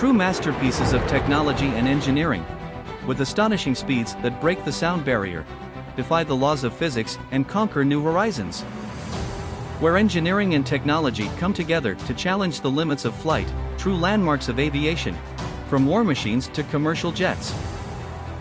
true masterpieces of technology and engineering, with astonishing speeds that break the sound barrier, defy the laws of physics, and conquer new horizons. Where engineering and technology come together to challenge the limits of flight, true landmarks of aviation, from war machines to commercial jets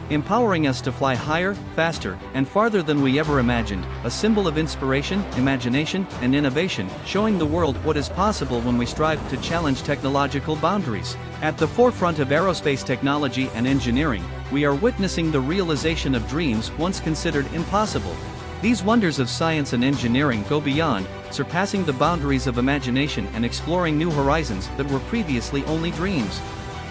empowering us to fly higher, faster, and farther than we ever imagined, a symbol of inspiration, imagination, and innovation, showing the world what is possible when we strive to challenge technological boundaries. At the forefront of aerospace technology and engineering, we are witnessing the realization of dreams once considered impossible. These wonders of science and engineering go beyond, surpassing the boundaries of imagination and exploring new horizons that were previously only dreams.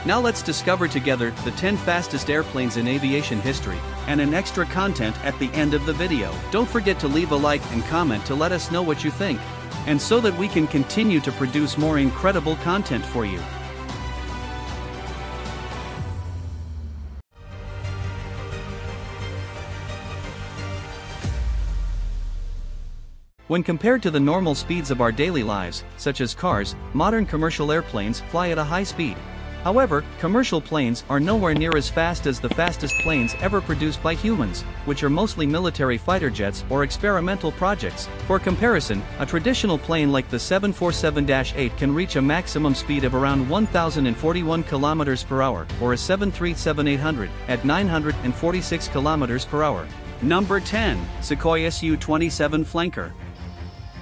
Now let's discover together the 10 fastest airplanes in aviation history, and an extra content at the end of the video. Don't forget to leave a like and comment to let us know what you think, and so that we can continue to produce more incredible content for you. When compared to the normal speeds of our daily lives, such as cars, modern commercial airplanes fly at a high speed, However, commercial planes are nowhere near as fast as the fastest planes ever produced by humans, which are mostly military fighter jets or experimental projects. For comparison, a traditional plane like the 747-8 can reach a maximum speed of around 1041 km per hour, or a 737-800 at 946 km per hour. Number 10, Sukhoi Su-27 Flanker.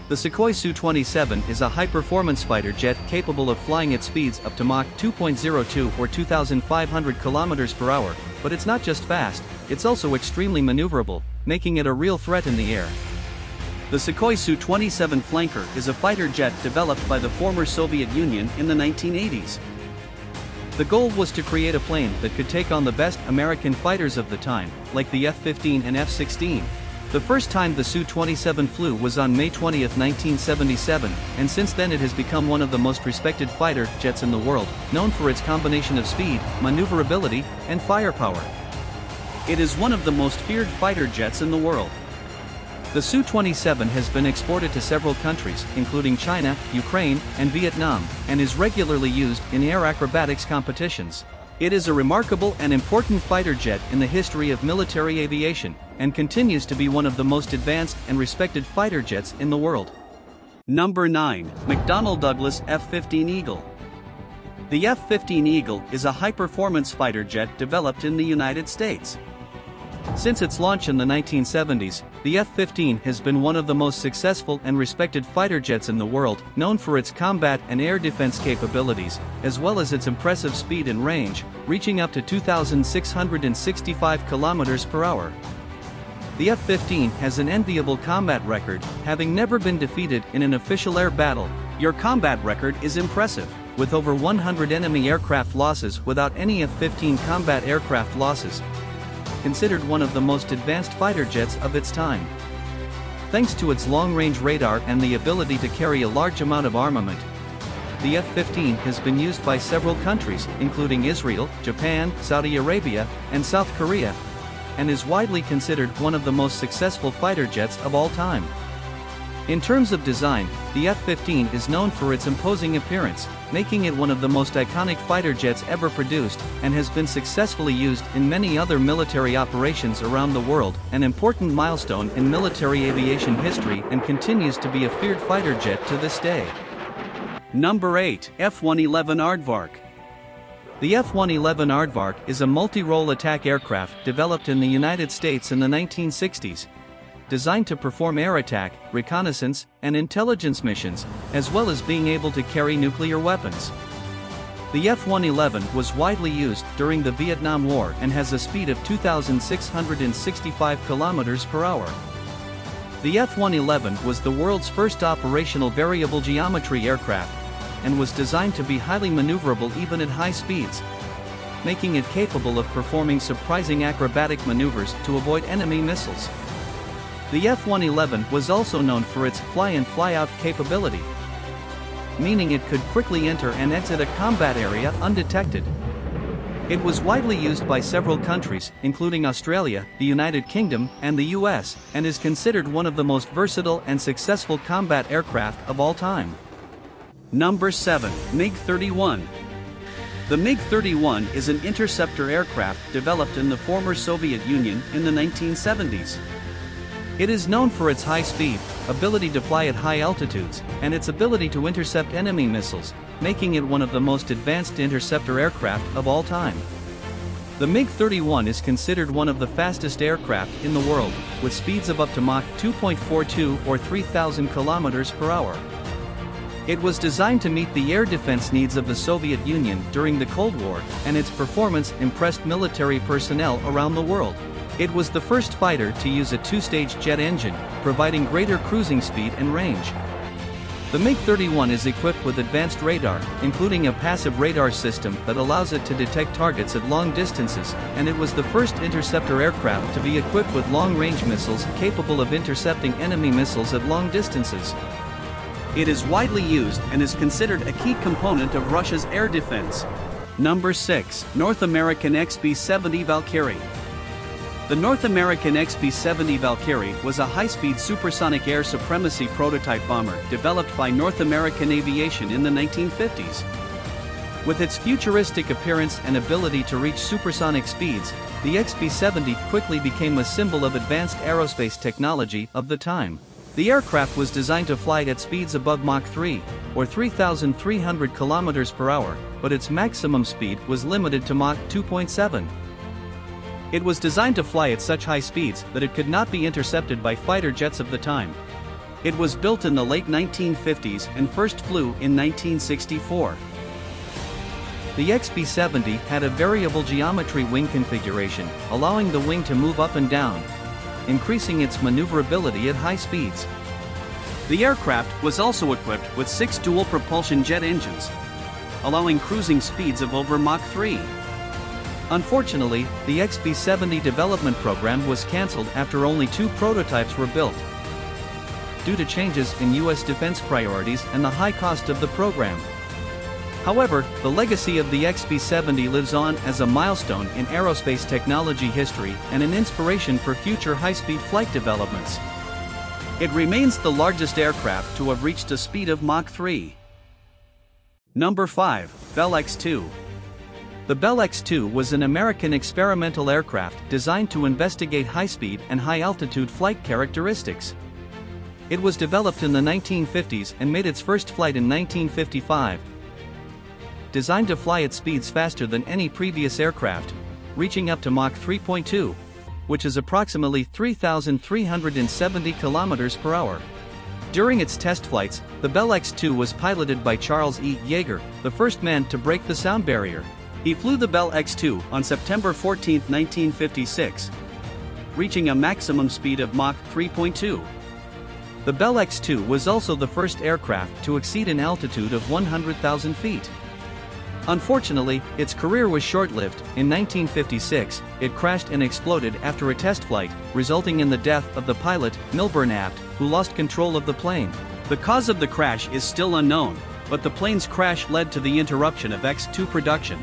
The Sukhoi Su-27 is a high-performance fighter jet capable of flying at speeds up to Mach 2.02 or 2,500 km per hour, but it's not just fast, it's also extremely maneuverable, making it a real threat in the air. The Sukhoi Su-27 Flanker is a fighter jet developed by the former Soviet Union in the 1980s. The goal was to create a plane that could take on the best American fighters of the time, like the F-15 and F-16, the first time the Su-27 flew was on May 20, 1977, and since then it has become one of the most respected fighter jets in the world, known for its combination of speed, maneuverability, and firepower. It is one of the most feared fighter jets in the world. The Su-27 has been exported to several countries, including China, Ukraine, and Vietnam, and is regularly used in air acrobatics competitions. It is a remarkable and important fighter jet in the history of military aviation, and continues to be one of the most advanced and respected fighter jets in the world. Number 9. McDonnell Douglas F-15 Eagle. The F-15 Eagle is a high-performance fighter jet developed in the United States. Since its launch in the 1970s, the F-15 has been one of the most successful and respected fighter jets in the world, known for its combat and air defense capabilities, as well as its impressive speed and range, reaching up to 2,665 kilometers per hour. The F-15 has an enviable combat record, having never been defeated in an official air battle. Your combat record is impressive, with over 100 enemy aircraft losses without any F-15 combat aircraft losses, considered one of the most advanced fighter jets of its time. Thanks to its long-range radar and the ability to carry a large amount of armament, the F-15 has been used by several countries, including Israel, Japan, Saudi Arabia, and South Korea, and is widely considered one of the most successful fighter jets of all time. In terms of design, the F-15 is known for its imposing appearance, making it one of the most iconic fighter jets ever produced, and has been successfully used in many other military operations around the world, an important milestone in military aviation history and continues to be a feared fighter jet to this day. Number 8, F-111 Aardvark. The F-111 Aardvark is a multi-role attack aircraft developed in the United States in the 1960s, designed to perform air attack, reconnaissance, and intelligence missions, as well as being able to carry nuclear weapons. The F-111 was widely used during the Vietnam War and has a speed of 2,665 km per hour. The F-111 was the world's first operational variable geometry aircraft, and was designed to be highly maneuverable even at high speeds, making it capable of performing surprising acrobatic maneuvers to avoid enemy missiles. The F-111 was also known for its fly-in fly-out capability, meaning it could quickly enter and exit a combat area undetected. It was widely used by several countries, including Australia, the United Kingdom, and the US, and is considered one of the most versatile and successful combat aircraft of all time. Number 7, MiG-31. The MiG-31 is an interceptor aircraft developed in the former Soviet Union in the 1970s. It is known for its high speed, ability to fly at high altitudes, and its ability to intercept enemy missiles, making it one of the most advanced interceptor aircraft of all time. The MiG-31 is considered one of the fastest aircraft in the world, with speeds of up to Mach 2.42 or 3,000 km per hour. It was designed to meet the air defense needs of the Soviet Union during the Cold War, and its performance impressed military personnel around the world. It was the first fighter to use a two-stage jet engine, providing greater cruising speed and range. The MiG-31 is equipped with advanced radar, including a passive radar system that allows it to detect targets at long distances, and it was the first interceptor aircraft to be equipped with long-range missiles capable of intercepting enemy missiles at long distances. It is widely used and is considered a key component of Russia's air defense. Number 6. North American XB-70 Valkyrie. The North American XB-70 Valkyrie was a high-speed supersonic air supremacy prototype bomber developed by North American Aviation in the 1950s. With its futuristic appearance and ability to reach supersonic speeds, the XB-70 quickly became a symbol of advanced aerospace technology of the time. The aircraft was designed to fly at speeds above Mach 3, or 3,300 km per hour, but its maximum speed was limited to Mach 2.7. It was designed to fly at such high speeds that it could not be intercepted by fighter jets of the time. It was built in the late 1950s and first flew in 1964. The XB-70 had a variable geometry wing configuration, allowing the wing to move up and down, increasing its maneuverability at high speeds. The aircraft was also equipped with six dual propulsion jet engines, allowing cruising speeds of over Mach 3. Unfortunately, the XB-70 development program was cancelled after only two prototypes were built. Due to changes in U.S. defense priorities and the high cost of the program. However, the legacy of the XB-70 lives on as a milestone in aerospace technology history and an inspiration for future high-speed flight developments. It remains the largest aircraft to have reached a speed of Mach 3. Number 5, Bell X-2. The Bell X-2 was an American experimental aircraft designed to investigate high-speed and high-altitude flight characteristics. It was developed in the 1950s and made its first flight in 1955, designed to fly at speeds faster than any previous aircraft, reaching up to Mach 3.2, which is approximately 3,370 kilometers per hour. During its test flights, the Bell X-2 was piloted by Charles E. Yeager, the first man to break the sound barrier. He flew the Bell X-2 on September 14, 1956, reaching a maximum speed of Mach 3.2. The Bell X-2 was also the first aircraft to exceed an altitude of 100,000 feet. Unfortunately, its career was short-lived. In 1956, it crashed and exploded after a test flight, resulting in the death of the pilot, Milburn Apt, who lost control of the plane. The cause of the crash is still unknown, but the plane's crash led to the interruption of X-2 production.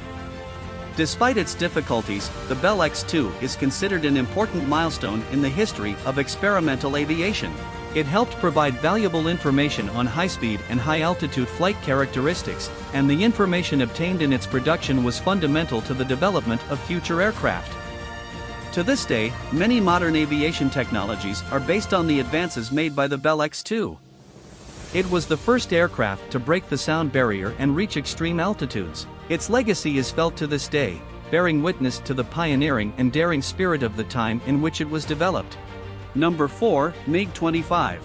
Despite its difficulties, the Bell X-2 is considered an important milestone in the history of experimental aviation. It helped provide valuable information on high-speed and high-altitude flight characteristics, and the information obtained in its production was fundamental to the development of future aircraft. To this day, many modern aviation technologies are based on the advances made by the Bell X-2. It was the first aircraft to break the sound barrier and reach extreme altitudes. Its legacy is felt to this day, bearing witness to the pioneering and daring spirit of the time in which it was developed. Number 4, MiG-25.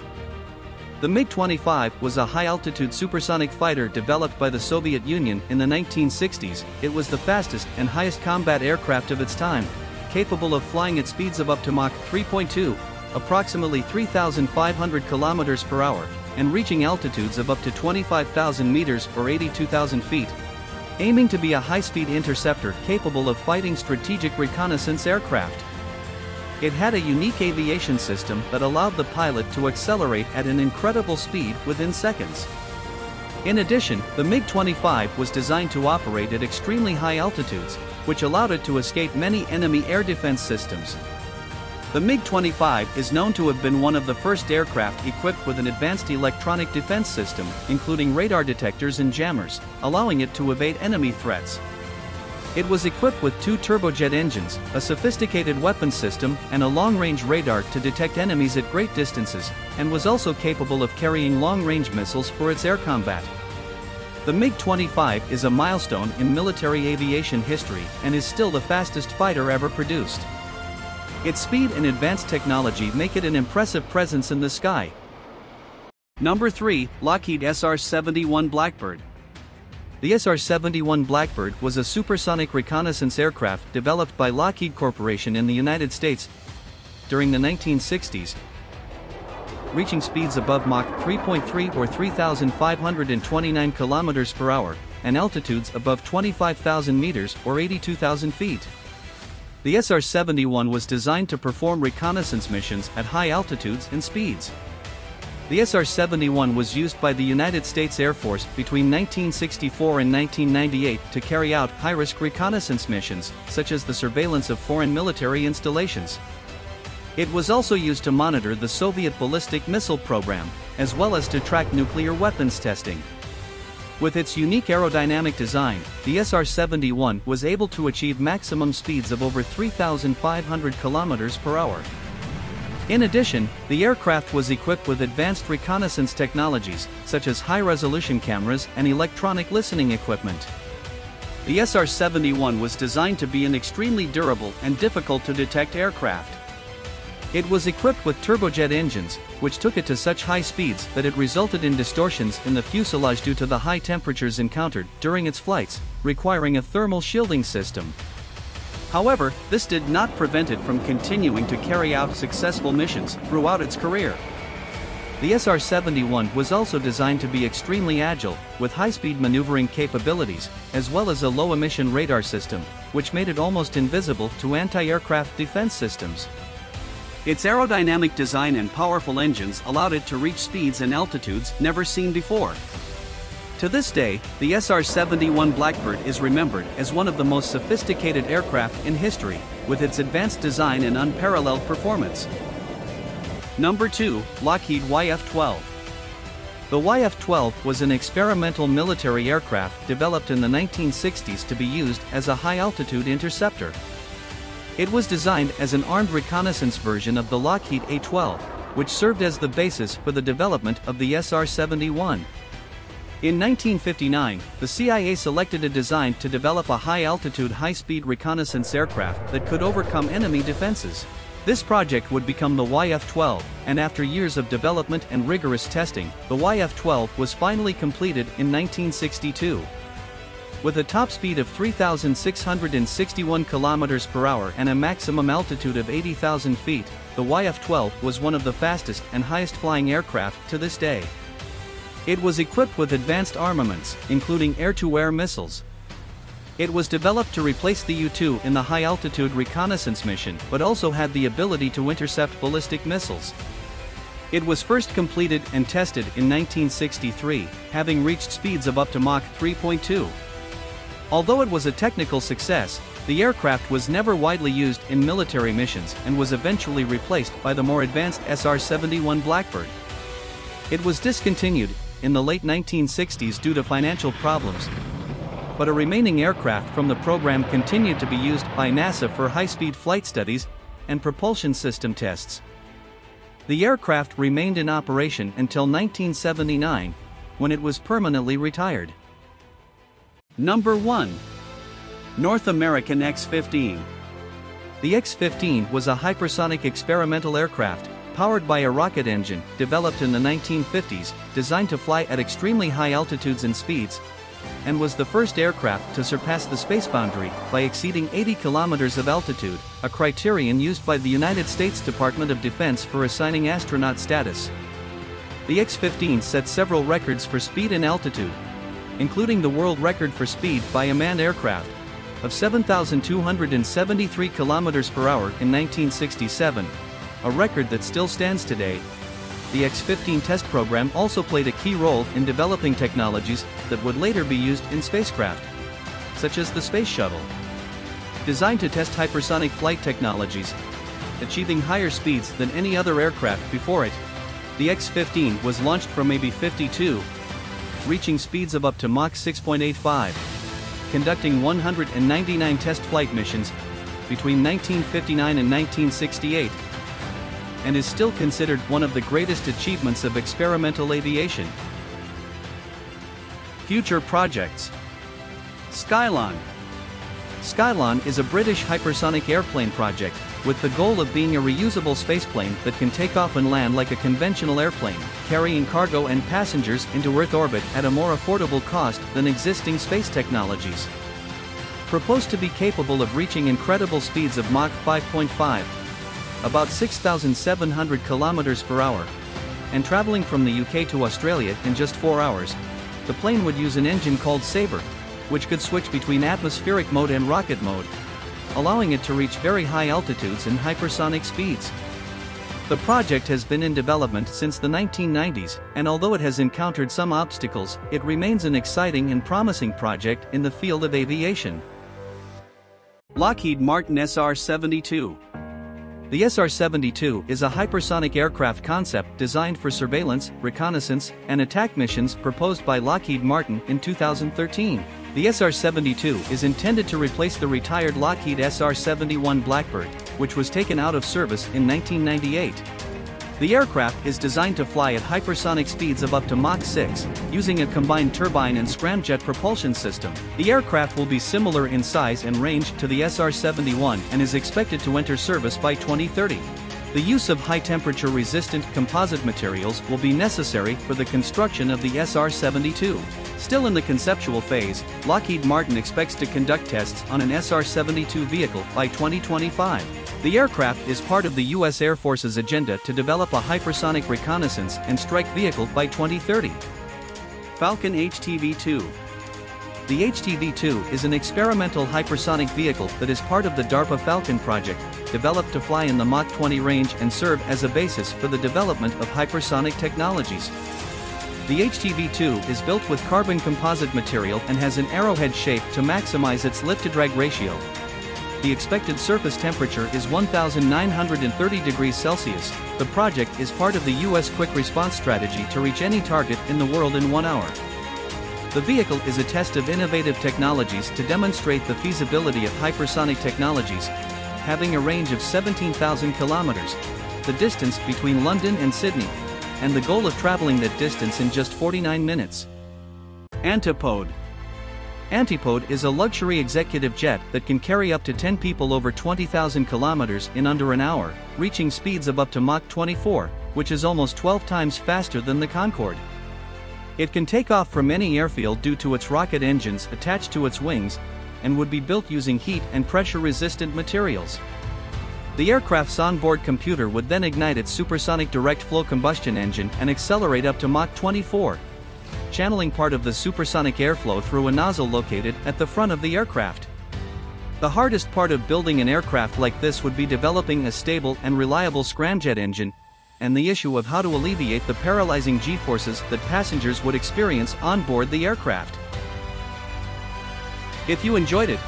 The MiG-25 was a high-altitude supersonic fighter developed by the Soviet Union in the 1960s. It was the fastest and highest combat aircraft of its time, capable of flying at speeds of up to Mach 3.2, approximately 3,500 km per hour, and reaching altitudes of up to 25,000 meters or 82,000 feet. Aiming to be a high-speed interceptor capable of fighting strategic reconnaissance aircraft. It had a unique aviation system that allowed the pilot to accelerate at an incredible speed within seconds. In addition, the MiG-25 was designed to operate at extremely high altitudes, which allowed it to escape many enemy air defense systems. The MiG-25 is known to have been one of the first aircraft equipped with an advanced electronic defense system, including radar detectors and jammers, allowing it to evade enemy threats. It was equipped with two turbojet engines, a sophisticated weapon system, and a long-range radar to detect enemies at great distances, and was also capable of carrying long-range missiles for its air combat. The MiG-25 is a milestone in military aviation history and is still the fastest fighter ever produced. Its speed and advanced technology make it an impressive presence in the sky. Number 3, Lockheed SR-71 Blackbird. The SR-71 Blackbird was a supersonic reconnaissance aircraft developed by Lockheed Corporation in the United States during the 1960s, reaching speeds above Mach 3.3 or 3,529 km per hour, and altitudes above 25,000 meters or 82,000 feet. The SR-71 was designed to perform reconnaissance missions at high altitudes and speeds. The SR-71 was used by the United States Air Force between 1964 and 1998 to carry out high-risk reconnaissance missions, such as the surveillance of foreign military installations. It was also used to monitor the Soviet ballistic missile program, as well as to track nuclear weapons testing. With its unique aerodynamic design, the SR-71 was able to achieve maximum speeds of over 3,500 km per hour. In addition, the aircraft was equipped with advanced reconnaissance technologies, such as high-resolution cameras and electronic listening equipment. The SR-71 was designed to be an extremely durable and difficult-to-detect aircraft. It was equipped with turbojet engines, which took it to such high speeds that it resulted in distortions in the fuselage due to the high temperatures encountered during its flights, requiring a thermal shielding system. However, this did not prevent it from continuing to carry out successful missions throughout its career. The SR-71 was also designed to be extremely agile, with high-speed maneuvering capabilities, as well as a low-emission radar system, which made it almost invisible to anti-aircraft defense systems. Its aerodynamic design and powerful engines allowed it to reach speeds and altitudes never seen before. To this day, the SR-71 Blackbird is remembered as one of the most sophisticated aircraft in history, with its advanced design and unparalleled performance. Number 2, Lockheed YF-12. The YF-12 was an experimental military aircraft developed in the 1960s to be used as a high-altitude interceptor. It was designed as an armed reconnaissance version of the Lockheed A-12, which served as the basis for the development of the SR-71. In 1959, the CIA selected a design to develop a high-altitude high-speed reconnaissance aircraft that could overcome enemy defenses. This project would become the YF-12, and after years of development and rigorous testing, the YF-12 was finally completed in 1962. With a top speed of 3,661 km per hour and a maximum altitude of 80,000 feet, the YF-12 was one of the fastest and highest flying aircraft to this day. It was equipped with advanced armaments, including air-to-air missiles. It was developed to replace the U-2 in the high-altitude reconnaissance mission but also had the ability to intercept ballistic missiles. It was first completed and tested in 1963, having reached speeds of up to Mach 3.2. Although it was a technical success, the aircraft was never widely used in military missions and was eventually replaced by the more advanced SR-71 Blackbird. It was discontinued in the late 1960s due to financial problems. But a remaining aircraft from the program continued to be used by NASA for high-speed flight studies and propulsion system tests. The aircraft remained in operation until 1979, when it was permanently retired. Number 1. North American X-15 The X-15 was a hypersonic experimental aircraft powered by a rocket engine, developed in the 1950s, designed to fly at extremely high altitudes and speeds, and was the first aircraft to surpass the space boundary by exceeding 80 kilometers of altitude, a criterion used by the United States Department of Defense for assigning astronaut status. The X-15 set several records for speed and altitude, including the world record for speed by a manned aircraft of 7,273 kilometers per hour in 1967, a record that still stands today. The X-15 test program also played a key role in developing technologies that would later be used in spacecraft, such as the Space Shuttle. Designed to test hypersonic flight technologies, achieving higher speeds than any other aircraft before it, the X-15 was launched from a B-52, reaching speeds of up to Mach 6.85. conducting 199 test flight missions between 1959 and 1968, and is still considered one of the greatest achievements of experimental aviation. Future projects Skylon Skylon is a British hypersonic airplane project, with the goal of being a reusable spaceplane that can take off and land like a conventional airplane, carrying cargo and passengers into Earth orbit at a more affordable cost than existing space technologies. Proposed to be capable of reaching incredible speeds of Mach 5.5, about 6,700 kilometers per hour, and traveling from the UK to Australia in just 4 hours, the plane would use an engine called Sabre, which could switch between atmospheric mode and rocket mode, allowing it to reach very high altitudes and hypersonic speeds. The project has been in development since the 1990s, and although it has encountered some obstacles, it remains an exciting and promising project in the field of aviation. Lockheed Martin SR-72 the SR-72 is a hypersonic aircraft concept designed for surveillance, reconnaissance, and attack missions proposed by Lockheed Martin in 2013. The SR-72 is intended to replace the retired Lockheed SR-71 Blackbird, which was taken out of service in 1998. The aircraft is designed to fly at hypersonic speeds of up to Mach 6, using a combined turbine and scramjet propulsion system. The aircraft will be similar in size and range to the SR-71 and is expected to enter service by 2030. The use of high-temperature resistant composite materials will be necessary for the construction of the SR-72. Still in the conceptual phase, Lockheed Martin expects to conduct tests on an SR-72 vehicle by 2025. The aircraft is part of the U.S. Air Force's agenda to develop a hypersonic reconnaissance and strike vehicle by 2030. Falcon HTV-2 the HTV-2 is an experimental hypersonic vehicle that is part of the DARPA Falcon project, developed to fly in the Mach 20 range and serve as a basis for the development of hypersonic technologies. The HTV-2 is built with carbon composite material and has an arrowhead shape to maximize its lift-to-drag ratio. The expected surface temperature is 1930 degrees Celsius. The project is part of the U.S. Quick Response Strategy to reach any target in the world in one hour. The vehicle is a test of innovative technologies to demonstrate the feasibility of hypersonic technologies, having a range of 17,000 kilometers, the distance between London and Sydney, and the goal of traveling that distance in just 49 minutes. Antipode Antipode is a luxury executive jet that can carry up to 10 people over 20,000 kilometers in under an hour, reaching speeds of up to Mach 24, which is almost 12 times faster than the Concorde. It can take off from any airfield due to its rocket engines attached to its wings, and would be built using heat and pressure-resistant materials. The aircraft's onboard computer would then ignite its supersonic direct flow combustion engine and accelerate up to Mach 24, channeling part of the supersonic airflow through a nozzle located at the front of the aircraft. The hardest part of building an aircraft like this would be developing a stable and reliable scramjet engine and the issue of how to alleviate the paralyzing g-forces that passengers would experience on board the aircraft. If you enjoyed it,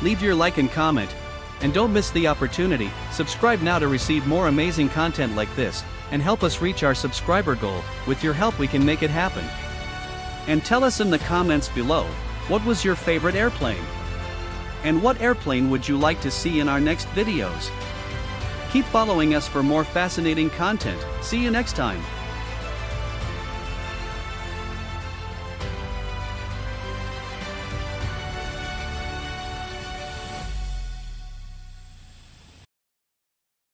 leave your like and comment, and don't miss the opportunity, subscribe now to receive more amazing content like this, and help us reach our subscriber goal, with your help we can make it happen. And tell us in the comments below, what was your favorite airplane? And what airplane would you like to see in our next videos? Keep following us for more fascinating content. See you next time.